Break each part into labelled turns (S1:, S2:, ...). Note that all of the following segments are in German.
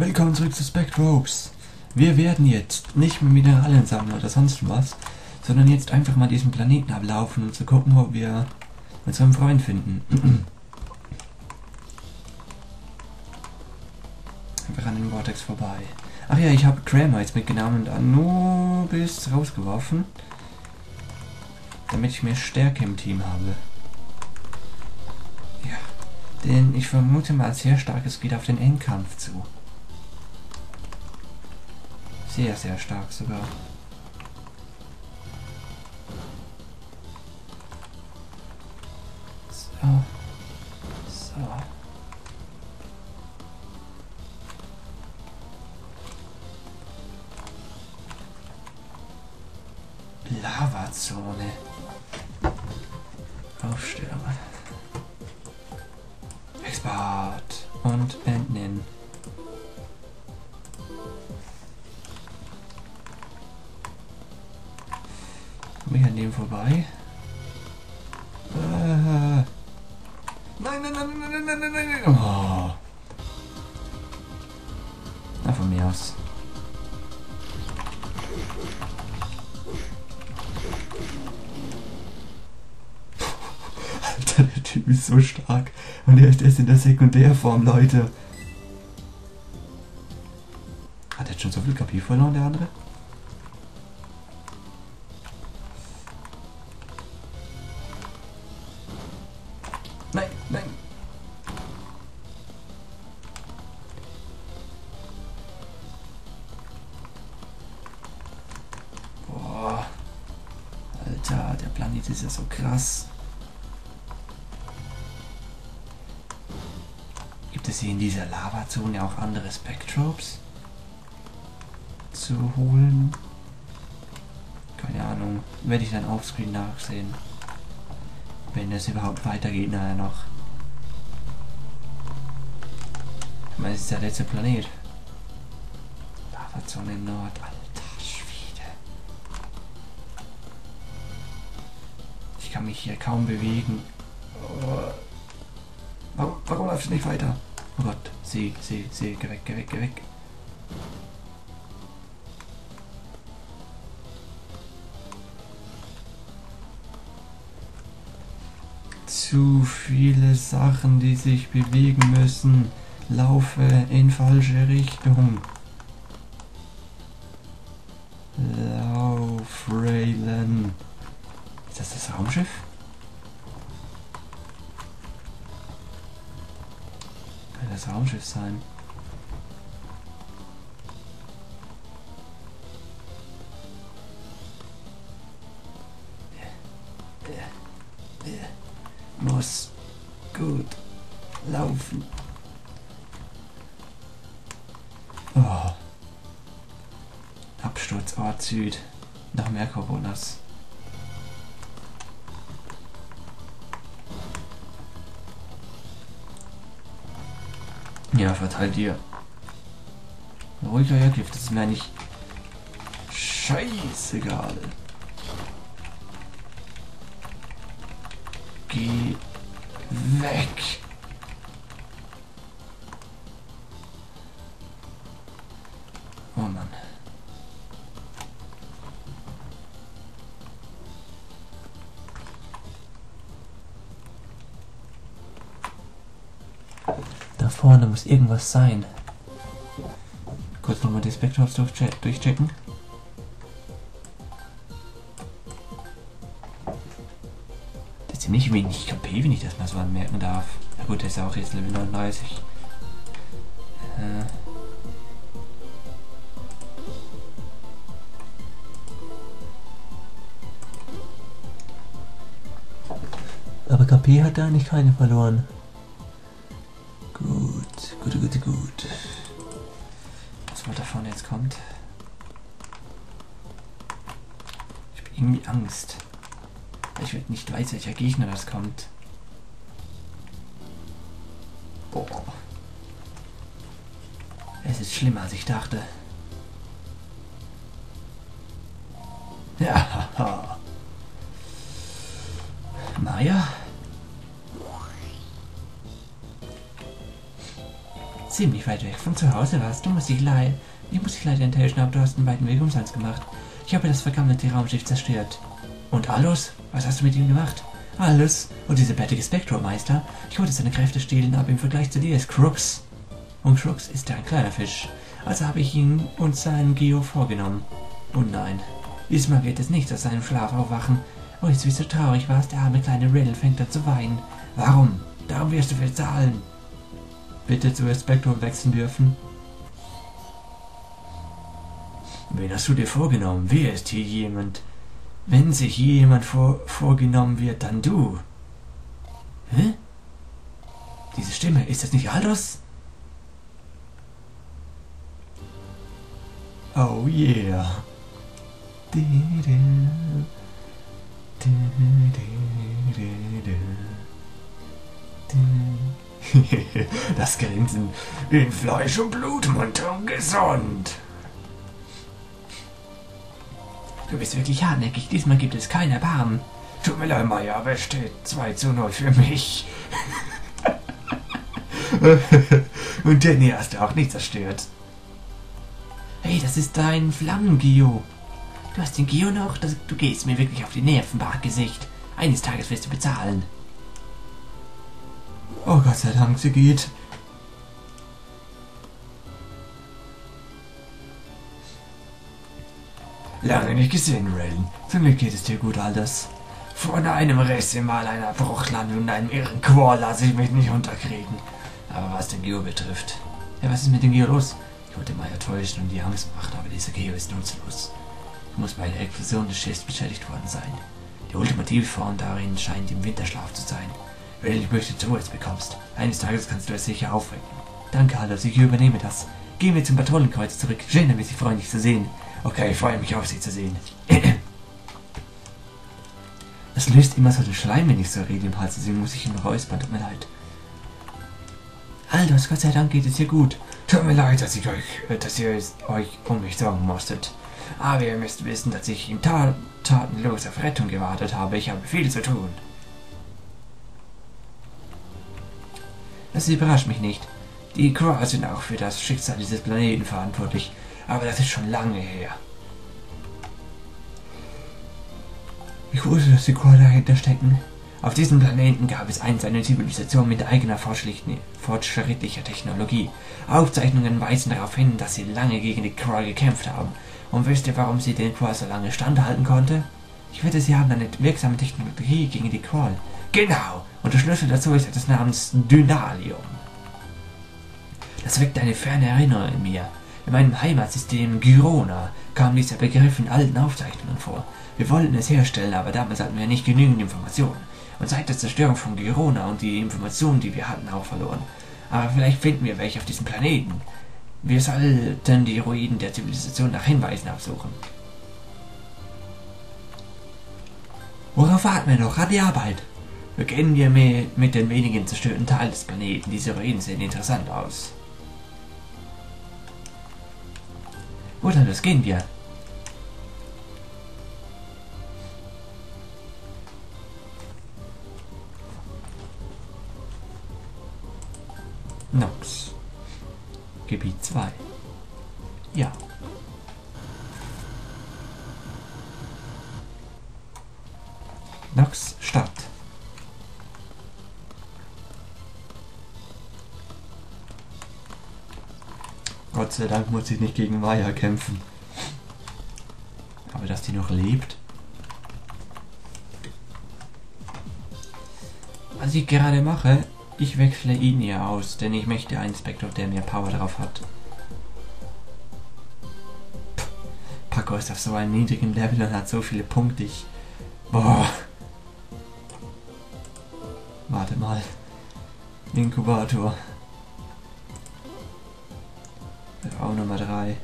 S1: Willkommen zurück zu Spectropes. Wir werden jetzt nicht mehr Mineralien sammeln oder sonst was, sondern jetzt einfach mal diesen Planeten ablaufen und zu gucken, ob wir unseren Freund finden. einfach an den Vortex vorbei. Ach ja, ich habe Kramer jetzt mitgenommen und Anubis rausgeworfen, damit ich mehr Stärke im Team habe. Ja, denn ich vermute mal sehr stark, es geht auf den Endkampf zu. Sehr, sehr stark sogar. So. So. Lavazone. Typ ist so stark. Und er ist erst in der Sekundärform, Leute. Hat er jetzt schon so viel KP verloren, der andere? Dieser Lavazone auch andere Spectropes zu holen? Keine Ahnung. Werde ich dann offscreen nachsehen. Wenn es überhaupt weitergeht nachher noch. Ich meine, es ist der letzte Planet. Lavazone Nord, alter Schwede. Ich kann mich hier kaum bewegen. Oh. Warum, warum läuft es nicht weiter? Oh Gott, See, See, See, geh weg, geh weg, geh weg. Zu viele Sachen, die sich bewegen müssen. Laufe in falsche Richtung. Absturzort Süd nach Merkobonas. Ja, verteilt ihr. Ruhiger Hergriff, das ist mir eigentlich scheißegal. Vorne muss irgendwas sein. Kurz nochmal die durchche- durchchecken. Das ist ziemlich wenig KP, wenn ich das mal so anmerken darf. Na gut, der ist auch jetzt Level 39. Äh. Aber KP hat da eigentlich keine verloren. Ich weiß, welcher Gegner das kommt. Boah. Es ist schlimmer, als ich dachte. Ja. Maya? ziemlich weit weg von zu Hause warst. Du musst dich leider, ich muss dich leider enttäuschen, aber du hast einen weiten Weg umsonst gemacht. Ich habe das vergammelte Raumschiff zerstört. Und Alus? Was hast du mit ihm gemacht? Alus? Und dieser bärtige Spektromeister? Ich wollte seine Kräfte stehlen, aber im Vergleich zu dir ist Crooks. Und Crooks ist ein kleiner Fisch. Also habe ich ihn und seinen Geo vorgenommen. Und nein, diesmal wird es nicht aus seinem Schlaf aufwachen. Oh, jetzt wie so traurig warst, der arme kleine Riddle fängt an zu weinen. Warum? Darum wirst du bezahlen. Bitte zu Spektrum wechseln dürfen. Wen hast du dir vorgenommen? Wer ist hier jemand? Wenn sich jemand vor, vorgenommen wird, dann du. Hä? Diese Stimme, ist das nicht Aldous? Oh yeah. Das Grinsen in Fleisch und Blut, munter und gesund. Du bist wirklich hartnäckig. Diesmal gibt es kein Erbarmen. Tut mir leid, Maya, aber es steht 2 zu 0 für mich. und Danny hast du auch nicht zerstört. Hey, das ist dein Flammengio. Du hast den Gio noch? Das, du gehst mir wirklich auf die Nerven, Bartgesicht. Eines Tages wirst du bezahlen. Oh Gott sei Dank, sie geht. Lange nicht gesehen, Raylan. Für mich geht es dir gut, Aldous. Von einem Restimal einer Bruchland und einem irren Qual lasse ich mich nicht unterkriegen. Aber was den Geo betrifft... Ja, was ist mit dem Geo los? Ich wollte Maya täuschen und die Angst machen, aber dieser Geo ist nutzlos. Muss bei der Explosion des Schiffs beschädigt worden sein. Die ultimative Form darin scheint im Winterschlaf zu sein. Wenn ich möchte, du es bekommst. Eines Tages kannst du es sicher aufwecken. Danke, Aldous, ich übernehme das. Gehen wir zum Patronenkreuz zurück. Schön, mich Sie freundlich zu sehen. Okay, ich freue mich auf Sie zu sehen. Es löst immer so den Schleim, wenn ich so rede im Hals, deswegen muss ich immer räuspern, tut mir leid. Aldous, Gott sei Dank geht es hier gut. Tut mir leid, dass ich euch, äh, dass ihr euch um mich sorgen musstet. Aber ihr müsst wissen, dass ich in ta tatenlos auf Rettung gewartet habe. Ich habe viel zu tun. Das überrascht mich nicht. Die Craw sind auch für das Schicksal dieses Planeten verantwortlich. Aber das ist schon lange her. Ich wusste, dass die Craw dahinter stecken. Auf diesem Planeten gab es einst eine Zivilisation mit eigener fortschrittlicher Technologie. Aufzeichnungen weisen darauf hin, dass sie lange gegen die Craw gekämpft haben. Und wisst ihr, warum sie den Craw so lange standhalten konnte? Ich wette, sie haben eine wirksame Technologie gegen die Crawl. Genau! Und der Schlüssel dazu ist etwas namens Dynalium. Das weckt eine ferne Erinnerung in mir. In meinem Heimatsystem Gyrona kam dieser Begriff in alten Aufzeichnungen vor. Wir wollten es herstellen, aber damals hatten wir nicht genügend Informationen. Und seit der Zerstörung von Gyrona und die Informationen, die wir hatten, auch verloren. Aber vielleicht finden wir welche auf diesem Planeten. Wir sollten die Ruinen der Zivilisation nach Hinweisen absuchen. Worauf warten wir noch? An die Arbeit! Beginnen wir mit, mit den wenigen zerstörten Teilen des Planeten. Diese Ruinen sehen interessant aus. Gut, dann los gehen wir. Nox. Gebiet 2. Ja. Nox sei Dank muss ich nicht gegen Maya kämpfen. Aber dass die noch lebt. Was ich gerade mache, ich wechsle ihn hier aus, denn ich möchte einen Spectre, der mehr Power drauf hat. Paco ist auf so einem niedrigen Level und hat so viele Punkte. Ich. Boah. Warte mal. Inkubator. Raum Nummer 3.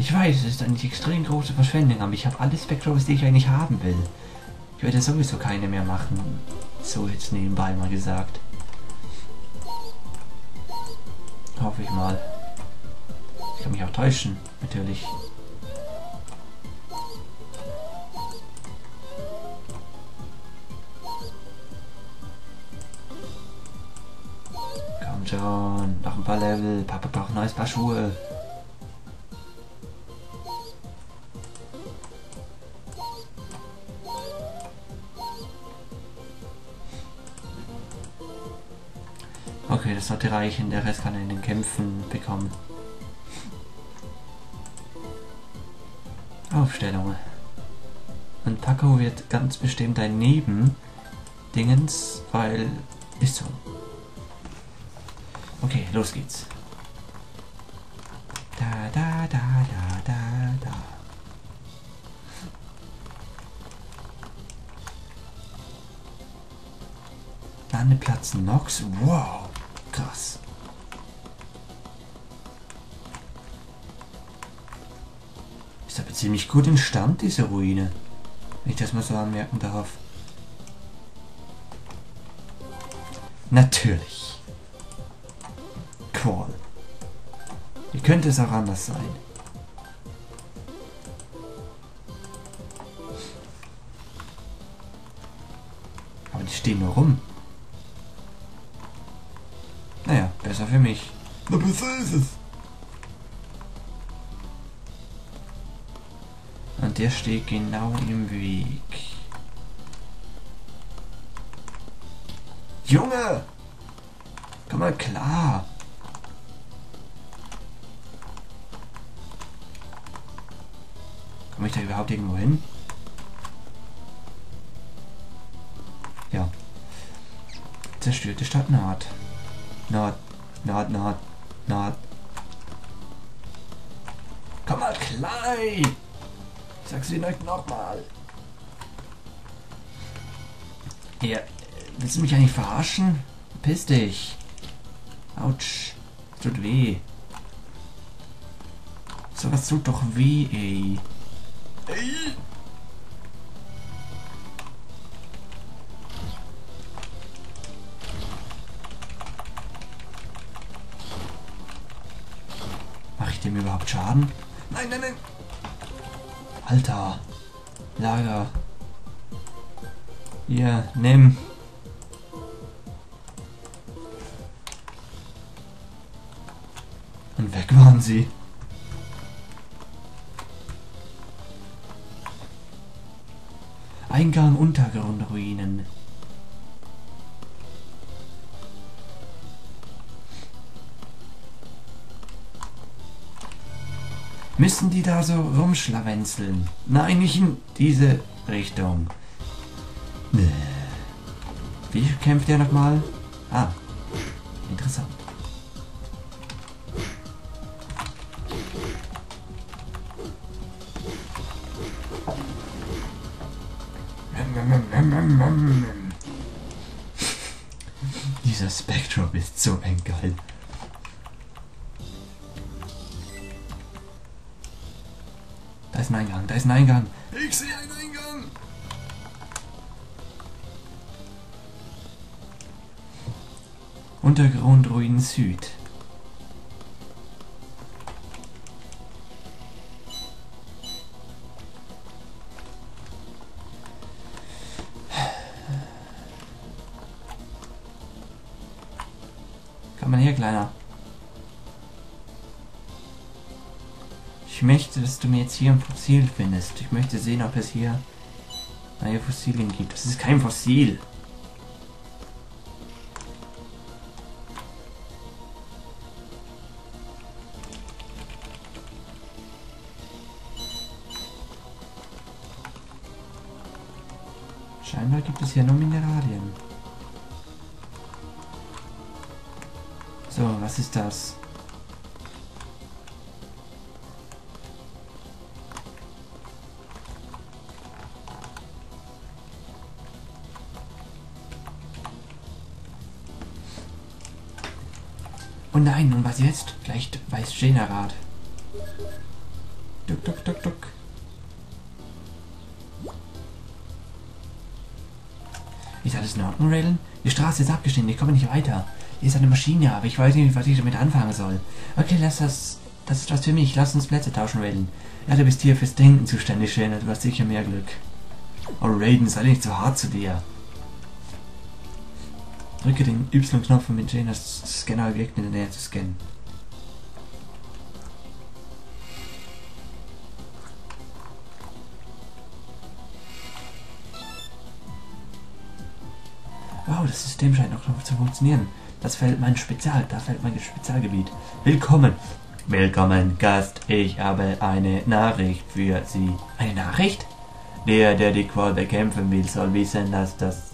S1: Ich weiß, es ist eine extrem große Verschwendung, aber ich habe alle Spectrums, die ich eigentlich haben will. Ich werde sowieso keine mehr machen. So jetzt nebenbei mal gesagt. Hoffe ich mal. Ich kann mich auch täuschen, natürlich. Komm schon, noch ein paar Level. Papa braucht ein neues Paar Schuhe. Sollte reichen. Der Rest kann er in den Kämpfen bekommen. Aufstellung. Und Paco wird ganz bestimmt ein Neben-Dingens, weil... Ist so. Okay, los geht's. Da, da, da, da, da, da. Landeplatz Nox. Wow, krass. Ist aber ziemlich gut in Stand, diese Ruine. Wenn ich das mal so anmerken darf. Natürlich. Call. Wie könnte es auch anders sein? Aber die stehen nur rum. Für mich. Na, besser ist es. Und der steht genau im Weg. Junge! Komm mal klar! Komme ich da überhaupt irgendwo hin? Ja. Zerstörte Stadt Nord. Nord, Nord, Nord, Nord. Komm mal klein! Ich sag's Ihnen euch nochmal. Ja, willst du mich eigentlich verarschen? Piss dich. Autsch. Tut weh. So was tut doch weh, ey. Ey! Dem überhaupt Schaden? Nein, nein, nein! Alter. Lager. Hier, nimm. Und weg waren sie. Eingang Untergrundruinen. Müssen die da so rumschlawenzeln? Nein, nicht in diese Richtung. Wie kämpft der nochmal? Ah, interessant. Dieser Spectrum ist so ein geil. Ist ein Eingang, da ist ein Eingang. Ich sehe einen Eingang. Untergrundruinen Süd. Komm mal her, Kleiner. Ich möchte, dass du mir jetzt hier ein Fossil findest. Ich möchte sehen, ob es hier neue Fossilien gibt. Das ist kein Fossil. Oh nein, und was jetzt? Vielleicht weiß Generat. Duck, duck, duck, duck. Ist alles in Ordnung, Raylan? Die Straße ist abgeschnitten, ich komme nicht weiter. Hier ist eine Maschine, aber ich weiß nicht, was ich damit anfangen soll. Okay, lass das. Das ist was für mich. Lass uns Plätze tauschen, Raylan. Ja, du bist hier fürs Denken zuständig, Shane. Du hast sicher mehr Glück. Oh, Raiden, sei nicht so hart zu dir. Drücke den Y-Knopf, um mit Jane das Scanner-Objekt in der Nähe zu scannen. Wow, das System scheint noch zu funktionieren. Das fällt mein Spezial, da fällt mein Spezialgebiet. Willkommen. Willkommen, Gast. Ich habe eine Nachricht für Sie. Eine Nachricht? Der, der die Qual bekämpfen will, soll wissen, dass das...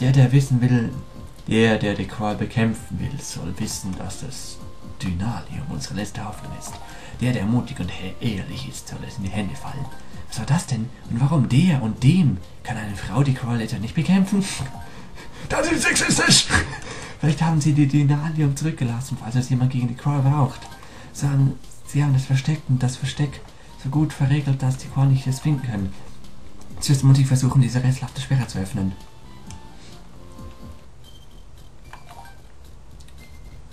S1: Der, der wissen will... Der, der die Qual bekämpfen will, soll wissen, dass das Dynalium unsere letzte Hoffnung ist. Der, der mutig und ehrlich ist, soll es in die Hände fallen. Was war das denn? Und warum der und dem? Kann eine Frau die etwa nicht bekämpfen? Das ist sexistisch! Vielleicht haben sie die Dynalium zurückgelassen, falls es jemand gegen die Crawl braucht. Sagen, sie haben das versteckt und das Versteck so gut verregelt, dass die Crawl nicht es finden können. Zuerst muss ich versuchen, diese rätselhafte Sperre zu öffnen.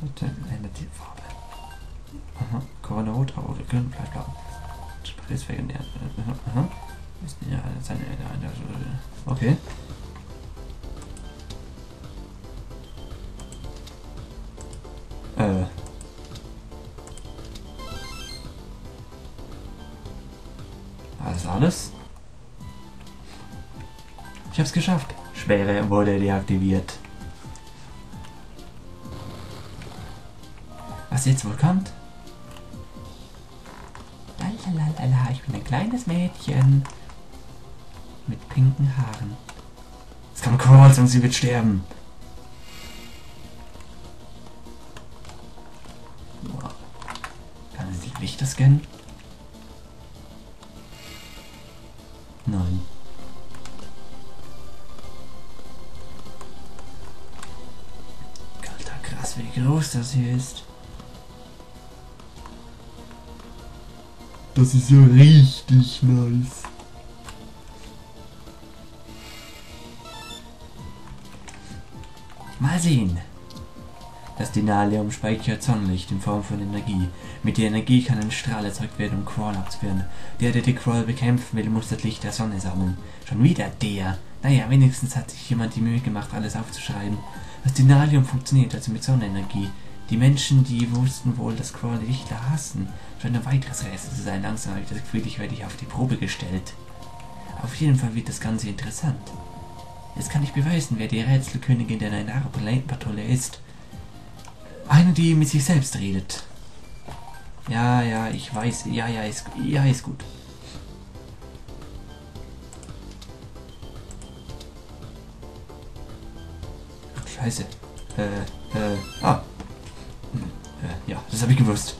S1: Dort ändert die Farbe. Aha, Korn rot, aber grün bleibt blau. Spritzweg und Aha. Ja, seine, okay. Äh. Alles alles? Ich hab's geschafft. Schwere wurde deaktiviert. Jetzt wohl kommt? Lalalala, ich bin ein kleines Mädchen. Mit pinken Haaren. Es kommt Quartz und sie wird sterben. Lichter scannen? Nein. Alter, krass, wie groß das hier ist. Das ist ja richtig nice. Mal sehen. Das Denalium speichert Sonnenlicht in Form von Energie. Mit der Energie kann ein Strahl erzeugt werden, um Crawl abzuwehren. Der, der die Crawl bekämpfen will, muss das Licht der Sonne sammeln. Schon wieder der. Naja, wenigstens hat sich jemand die Mühe gemacht, alles aufzuschreiben. Das Denalium funktioniert also mit Sonnenenergie. Die Menschen, die wussten wohl, dass Crawl Lichter hassen. Scheint ein weiteres Rätsel zu sein. Langsam habe ich das Gefühl, ich werde dich auf die Probe gestellt. Auf jeden Fall wird das Ganze interessant. Jetzt kann ich beweisen, wer die Rätselkönigin der Nainara-Patrouille ist. Eine, die mit sich selbst redet. Ja, ja, ich weiß. Ja, ja, ist, ja, ist gut. Ach, scheiße. Äh, äh, ah. Ja, das habe ich gewusst.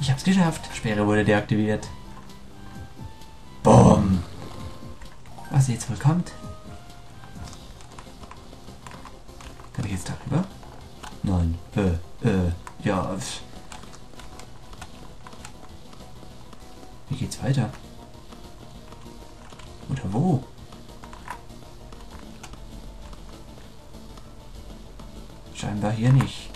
S1: Ich hab's geschafft. Sperre wurde deaktiviert. Boom. Was jetzt wohl kommt? Kann ich jetzt darüber? Nein. Äh, äh, ja. Wie geht's weiter? Oder wo? Scheinbar hier nicht.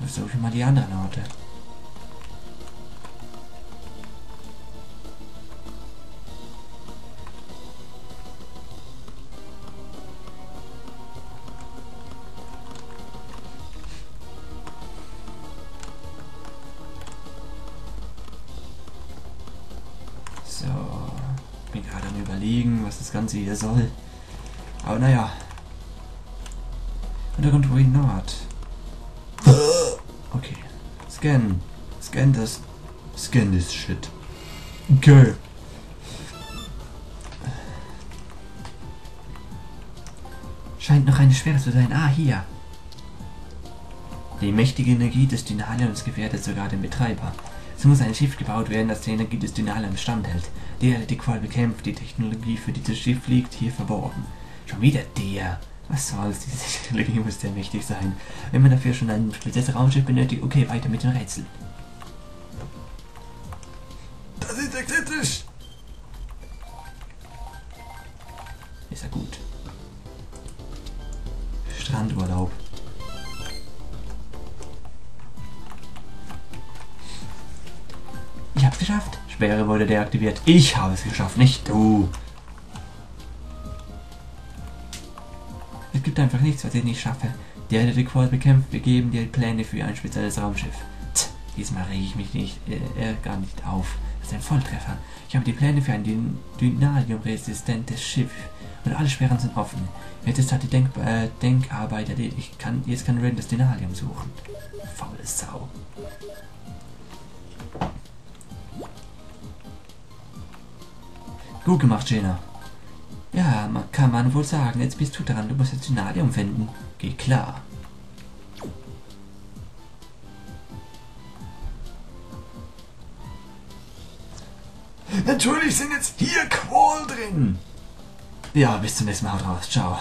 S1: Versuche ich mal die anderen Orte. Das Ganze hier soll. Aber naja. Untergrund Ruin Nord. Okay. Scan. Scan das. Scan this shit. Okay. Scheint noch eine Schwere zu sein. Ah, hier. Die mächtige Energie des Dynaliums gefährdet sogar den Betreiber. Es muss ein Schiff gebaut werden, das die Energie des Dynaliums standhält. Der, der die Qual bekämpft, die Technologie für dieses Schiff liegt hier verborgen. Schon wieder der. Was soll's, diese Technologie muss sehr mächtig sein. Wenn man dafür schon ein spezielles Raumschiff benötigt, okay, weiter mit den Rätseln. Wurde deaktiviert. Ich habe es geschafft, nicht du. Es gibt einfach nichts, was ich nicht schaffe. Der, die Quad bekämpft, wir geben dir Pläne für ein spezielles Raumschiff. Tch, diesmal rege ich mich nicht, äh, äh, gar nicht auf. Das ist ein Volltreffer. Ich habe die Pläne für ein dyn dynaliumresistentes Schiff. Und alle Sperren sind offen. Jetzt hat die Denk äh, Denkarbeit erledigt. Kann, jetzt kann Ren das Dynalium suchen. Faule Sau. Gut gemacht, Jenna. Ja, man, kann man wohl sagen. Jetzt bist du dran. Du musst das Dynalium finden. Geh klar.
S2: Natürlich sind jetzt hier Qual drin.
S1: Ja, bis zum nächsten Mal. Haut raus. Ciao.